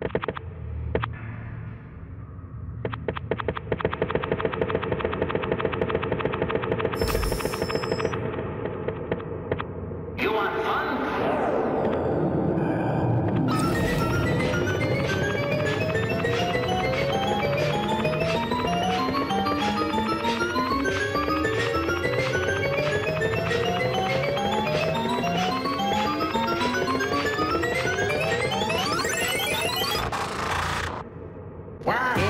You want fun? Wow.